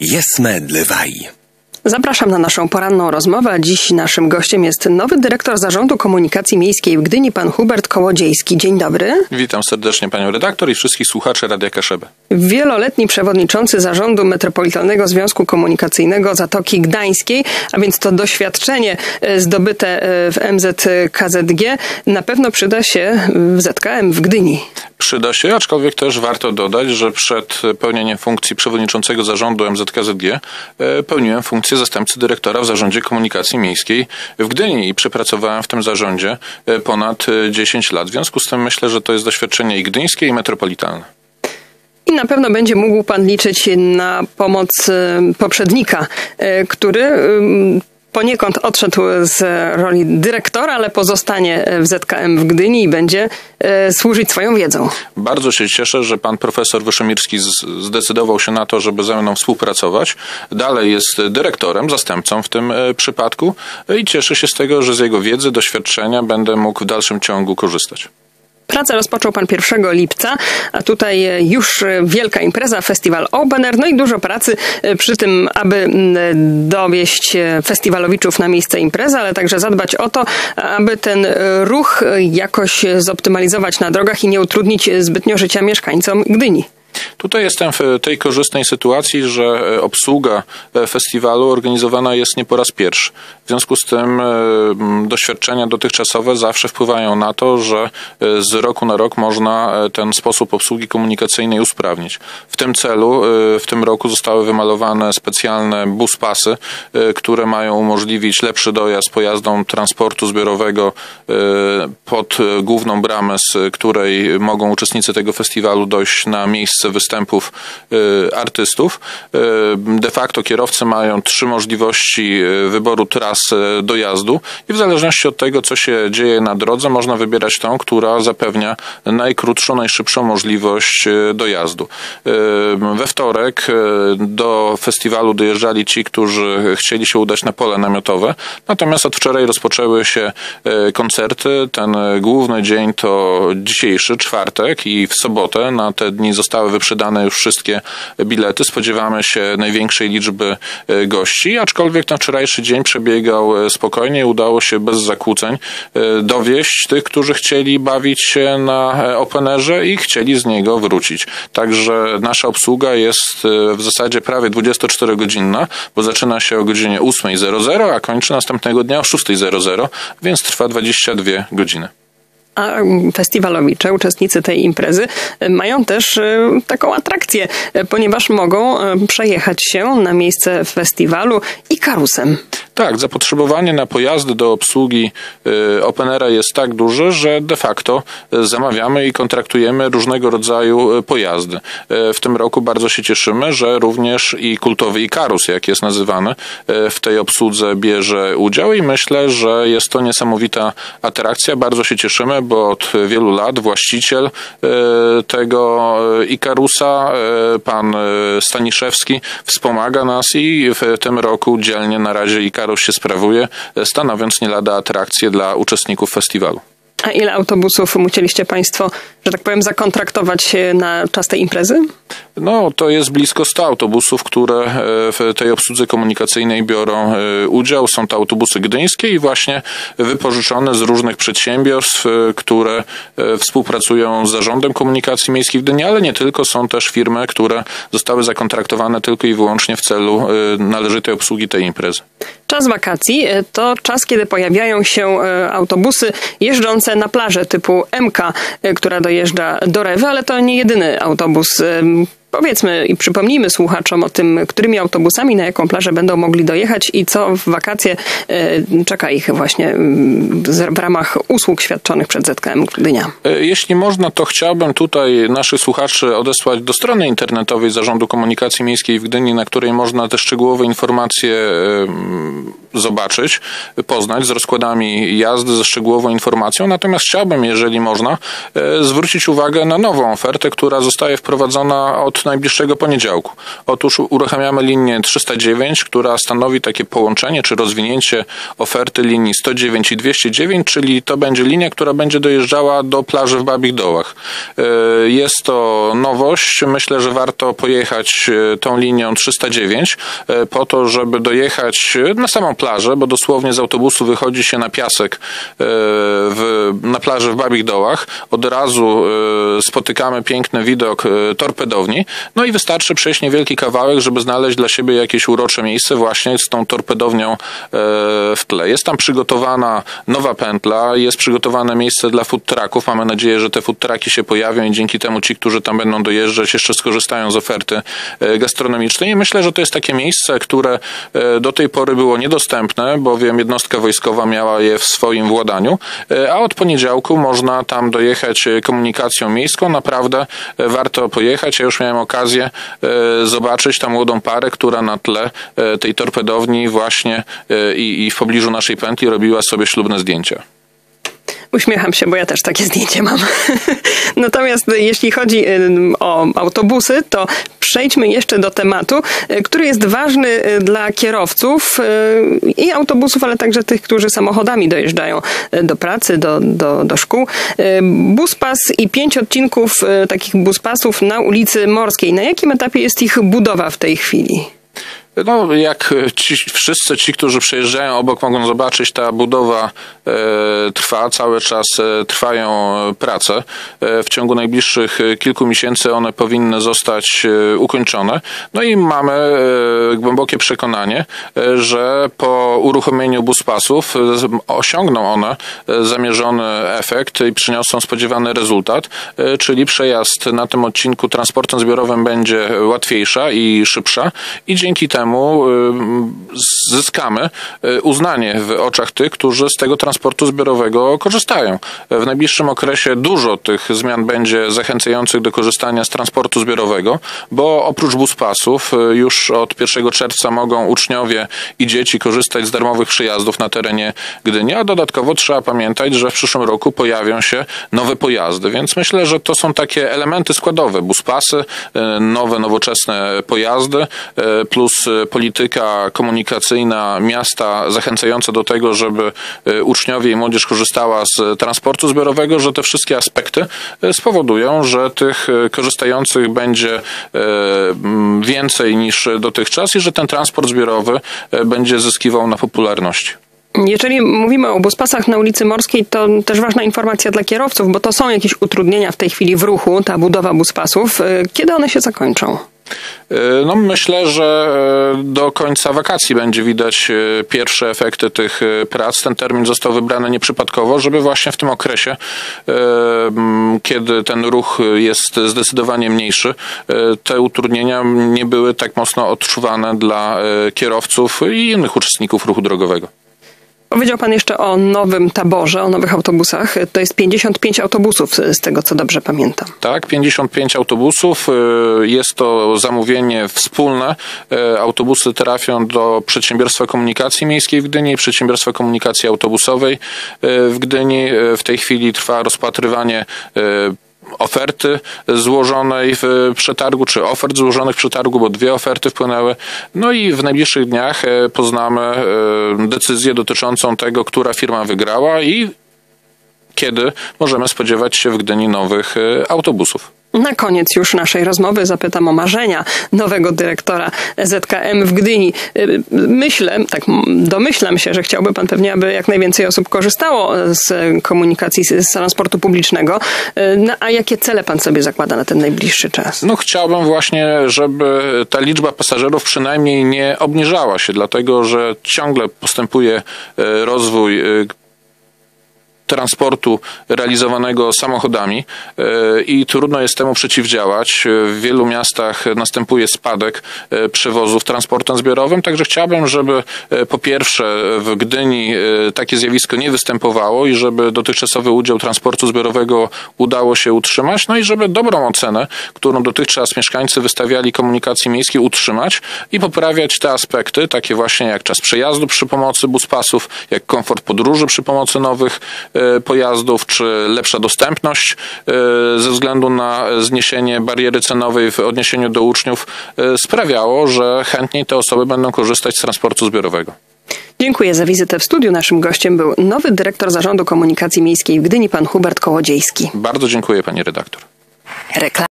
Jest medlewaj. Zapraszam na naszą poranną rozmowę. Dziś naszym gościem jest nowy dyrektor Zarządu Komunikacji Miejskiej w Gdyni, pan Hubert Kołodziejski. Dzień dobry. Witam serdecznie panią redaktor i wszystkich słuchaczy Radia Kaszebę. Wieloletni przewodniczący Zarządu Metropolitalnego Związku Komunikacyjnego Zatoki Gdańskiej, a więc to doświadczenie e, zdobyte e, w MZKZG na pewno przyda się w ZKM w Gdyni. Przyda się, aczkolwiek też warto dodać, że przed pełnieniem funkcji przewodniczącego zarządu MZKZG e, pełniłem funkcję zastępcy dyrektora w Zarządzie Komunikacji Miejskiej w Gdyni i przepracowałem w tym zarządzie e, ponad 10 e, lat. W związku z tym myślę, że to jest doświadczenie i gdyńskie, i metropolitalne. I na pewno będzie mógł Pan liczyć na pomoc poprzednika, który poniekąd odszedł z roli dyrektora, ale pozostanie w ZKM w Gdyni i będzie e, służyć swoją wiedzą. Bardzo się cieszę, że pan profesor Wyszomirski zdecydował się na to, żeby ze mną współpracować. Dalej jest dyrektorem, zastępcą w tym e, przypadku i cieszę się z tego, że z jego wiedzy, doświadczenia będę mógł w dalszym ciągu korzystać. Pracę rozpoczął pan 1 lipca, a tutaj już wielka impreza, festiwal Open Air, no i dużo pracy przy tym, aby dowieść festiwalowiczów na miejsce imprezy, ale także zadbać o to, aby ten ruch jakoś zoptymalizować na drogach i nie utrudnić zbytnio życia mieszkańcom Gdyni. Tutaj jestem w tej korzystnej sytuacji, że e, obsługa e, festiwalu organizowana jest nie po raz pierwszy. W związku z tym e, doświadczenia dotychczasowe zawsze wpływają na to, że z roku na rok można ten sposób obsługi komunikacyjnej usprawnić. W tym celu w tym roku zostały wymalowane specjalne buspasy, które mają umożliwić lepszy dojazd pojazdom transportu zbiorowego pod główną bramę, z której mogą uczestnicy tego festiwalu dojść na miejsce występów y, artystów. Y, de facto kierowcy mają trzy możliwości y, wyboru tras dojazdu i w zależności od tego, co się dzieje na drodze, można wybierać tą, która zapewnia najkrótszą, najszybszą możliwość dojazdu. We wtorek do festiwalu dojeżdżali ci, którzy chcieli się udać na pole namiotowe, natomiast od wczoraj rozpoczęły się koncerty. Ten główny dzień to dzisiejszy, czwartek i w sobotę na te dni zostały wyprzedane już wszystkie bilety. Spodziewamy się największej liczby e, gości, aczkolwiek na wczorajszy dzień przebiegał e, spokojnie. Udało się bez zakłóceń e, dowieść tych, którzy chcieli bawić się na Openerze i chcieli z niego wrócić. Także nasza obsługa jest w zasadzie prawie 24-godzinna, bo zaczyna się o godzinie 8.00, a kończy następnego dnia o 6.00, więc trwa 22 godziny a festiwalowicze, uczestnicy tej imprezy mają też e, taką atrakcję, e, ponieważ mogą przejechać się na miejsce festiwalu i karusem. Tak, zapotrzebowanie na pojazdy do obsługi Openera jest tak duże, że de facto zamawiamy i kontraktujemy różnego rodzaju pojazdy. W tym roku bardzo się cieszymy, że również i kultowy Ikarus, jak jest nazywany, w tej obsłudze bierze udział i myślę, że jest to niesamowita atrakcja. Bardzo się cieszymy, bo od wielu lat właściciel tego Ikarusa, pan Staniszewski, wspomaga nas i w tym roku dzielnie na razie Ikarus się sprawuje, stanowiąc nie lada atrakcję dla uczestników festiwalu. A ile autobusów musieliście Państwo, że tak powiem, zakontraktować na czas tej imprezy? No, to jest blisko 100 autobusów, które e, w tej obsłudze komunikacyjnej biorą e, udział. Są to autobusy gdyńskie i właśnie wypożyczone z różnych przedsiębiorstw, e, które współpracują z Zarządem Komunikacji Miejskiej w Gdyni, ale nie tylko. Są też firmy, które zostały zakontraktowane tylko i wyłącznie w celu należytej obsługi tej imprezy. Czas wakacji to czas, kiedy pojawiają się autobusy jeżdżące na plażę typu MK, która dojeżdża do Rewy, ale to nie jedyny autobus Powiedzmy i przypomnijmy słuchaczom o tym, którymi autobusami na jaką plażę będą mogli dojechać i co w wakacje e, czeka ich właśnie mm, w ramach usług świadczonych przez ZKM Gdynia. E, jeśli można, to chciałbym tutaj naszych słuchaczy odesłać do strony internetowej Zarządu Komunikacji Miejskiej w Gdyni, na której można te szczegółowe informacje e, zobaczyć, poznać z rozkładami jazdy, ze szczegółową informacją. Natomiast chciałbym, jeżeli można, zwrócić uwagę na nową ofertę, która zostaje wprowadzona od najbliższego poniedziałku. Otóż uruchamiamy linię 309, która stanowi takie połączenie czy rozwinięcie oferty linii 109 i 209, czyli to będzie linia, która będzie dojeżdżała do plaży w Babich Dołach. Jest to nowość. Myślę, że warto pojechać tą linią 309 po to, żeby dojechać na samą plażę, bo dosłownie z autobusu wychodzi się na piasek e, w, na plaży w Babich Dołach. Od razu e, spotykamy piękny widok e, torpedowni. No i wystarczy przejść niewielki kawałek, żeby znaleźć dla siebie jakieś urocze miejsce właśnie z tą torpedownią w tle. Jest tam przygotowana nowa pętla, jest przygotowane miejsce dla food trucków. Mamy nadzieję, że te food trucki się pojawią i dzięki temu ci, którzy tam będą dojeżdżać, jeszcze skorzystają z oferty gastronomicznej. I myślę, że to jest takie miejsce, które do tej pory było niedostępne, bowiem jednostka wojskowa miała je w swoim władaniu, e, a od poniedziałku można tam dojechać e, komunikacją miejską. Naprawdę e, warto pojechać. Ja już miałem okazję zobaczyć tam młodą parę, która na tle tej torpedowni właśnie i, i w pobliżu naszej pętli robiła sobie ślubne zdjęcia. Uśmiecham się, bo ja też takie zdjęcie mam. Natomiast jeśli chodzi o autobusy, to przejdźmy jeszcze do tematu, y, który jest ważny y, dla kierowców y, i autobusów, ale także tych, którzy samochodami dojeżdżają do pracy, do, do, do szkół. Buspas i pięć odcinków takich buspasów na ulicy Morskiej. Na jakim etapie jest ich budowa w tej chwili? No, jak ci, wszyscy ci, którzy przejeżdżają obok, mogą zobaczyć, ta budowa trwa, cały czas e, trwają prace. E, w ciągu najbliższych kilku miesięcy one powinny zostać e, ukończone. No i mamy e, głębokie przekonanie, e, że po uruchomieniu buspasów osiągną one zamierzony efekt i przyniosą spodziewany rezultat, czyli przejazd na tym odcinku transportem zbiorowym będzie łatwiejsza i szybsza i dzięki temu zyskamy uznanie w oczach tych, którzy z tego transportu zbiorowego korzystają. W najbliższym okresie dużo tych zmian będzie zachęcających do korzystania z transportu zbiorowego, bo oprócz buspasów y, już od 1 czerwca mogą uczniowie i dzieci korzystać z darmowych przyjazdów na terenie Gdyni, a dodatkowo trzeba pamiętać, że w przyszłym roku pojawią się nowe pojazdy, więc myślę, że to są takie elementy składowe. Buspasy, nowe, nowoczesne pojazdy plus polityka komunikacyjna miasta zachęcająca do tego, żeby e, uczniowie i młodzież korzystała z transportu zbiorowego, że te wszystkie aspekty e, spowodują, że tych e, korzystających będzie więcej niż dotychczas i że ten transport zbiorowy będzie zyskiwał na popularności. Jeżeli mówimy o buspasach na ulicy Morskiej, to też ważna informacja dla kierowców, bo to są jakieś utrudnienia w tej chwili w ruchu, ta budowa buspasów. Kiedy one się zakończą? E, no myślę, że e, do końca wakacji będzie widać e, pierwsze efekty tych prac. Ten termin został wybrany nieprzypadkowo, żeby właśnie w tym okresie, kiedy ten ruch jest zdecydowanie mniejszy, te utrudnienia nie były tak mocno odczuwane dla kierowców i innych uczestników ruchu drogowego. Powiedział Pan jeszcze o nowym taborze, o nowych autobusach. To jest 55 autobusów, z tego co dobrze pamiętam. Tak, 55 autobusów. Y, jest to zamówienie wspólne. Y, autobusy trafią do Przedsiębiorstwa Komunikacji Miejskiej w Gdyni Przedsiębiorstwa Komunikacji Autobusowej y, w Gdyni. W tej chwili trwa rozpatrywanie oferty złożonej w przetargu, czy ofert złożonych w przetargu, bo dwie oferty wpłynęły. No i w najbliższych dniach e, poznamy e, decyzję dotyczącą tego, która firma wygrała i kiedy możemy spodziewać się w Gdyni nowych e, autobusów. Na koniec już naszej rozmowy zapytam o marzenia nowego dyrektora ZKM w Gdyni. Y, myślę, tak domyślam się, że chciałby pan pewnie, aby jak najwięcej osób korzystało z komunikacji, z transportu publicznego. Y, no, a jakie cele pan sobie zakłada na ten najbliższy czas? No chciałbym właśnie, żeby ta liczba pasażerów przynajmniej nie obniżała się, dlatego że ciągle postępuje y, rozwój transportu realizowanego samochodami e, i trudno jest temu przeciwdziałać. W wielu miastach następuje spadek e, przewozów transportem zbiorowym, także chciałbym, żeby e, po pierwsze w Gdyni takie zjawisko nie występowało i żeby dotychczasowy udział transportu zbiorowego udało się utrzymać, no i żeby dobrą ocenę, którą dotychczas mieszkańcy wystawiali komunikacji miejskiej utrzymać i poprawiać te aspekty, takie właśnie jak czas przejazdu przy pomocy buspasów, jak komfort podróży przy pomocy nowych pojazdów, czy lepsza dostępność ze względu na zniesienie bariery cenowej w odniesieniu do uczniów sprawiało, że chętniej te osoby będą korzystać z transportu zbiorowego. Dziękuję za wizytę w studiu. Naszym gościem był nowy dyrektor Zarządu Komunikacji Miejskiej w Gdyni, pan Hubert Kołodziejski. Bardzo dziękuję, pani redaktor. Reklam